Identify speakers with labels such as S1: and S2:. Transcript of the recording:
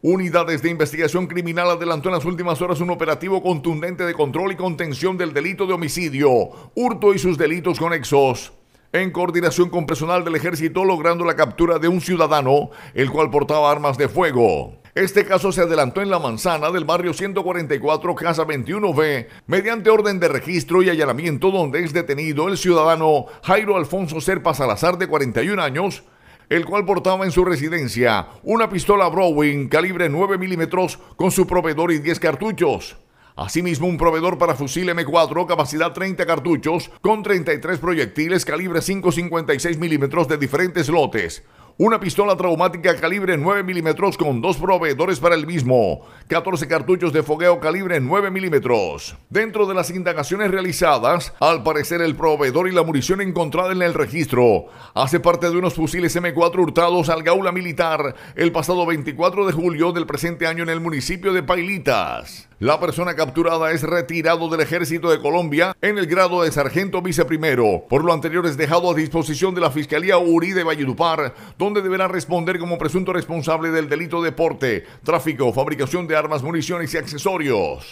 S1: Unidades de investigación criminal adelantó en las últimas horas un operativo contundente de control y contención del delito de homicidio, hurto y sus delitos conexos. En coordinación con personal del ejército logrando la captura de un ciudadano, el cual portaba armas de fuego. Este caso se adelantó en la manzana del barrio 144, Casa 21B, mediante orden de registro y allanamiento donde es detenido el ciudadano Jairo Alfonso Serpa Salazar de 41 años, el cual portaba en su residencia una pistola Browning calibre 9 milímetros con su proveedor y 10 cartuchos. Asimismo, un proveedor para fusil M4, capacidad 30 cartuchos, con 33 proyectiles calibre 5.56 milímetros de diferentes lotes, una pistola traumática calibre 9 milímetros con dos proveedores para el mismo, 14 cartuchos de fogueo calibre 9 milímetros. Dentro de las indagaciones realizadas, al parecer el proveedor y la munición encontrada en el registro hace parte de unos fusiles M4 hurtados al Gaula Militar el pasado 24 de julio del presente año en el municipio de Pailitas. La persona capturada es retirado del ejército de Colombia en el grado de sargento viceprimero. Por lo anterior es dejado a disposición de la Fiscalía URI de Valledupar, donde deberá responder como presunto responsable del delito de porte, tráfico, fabricación de armas, municiones y accesorios.